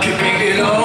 Keeping keep picking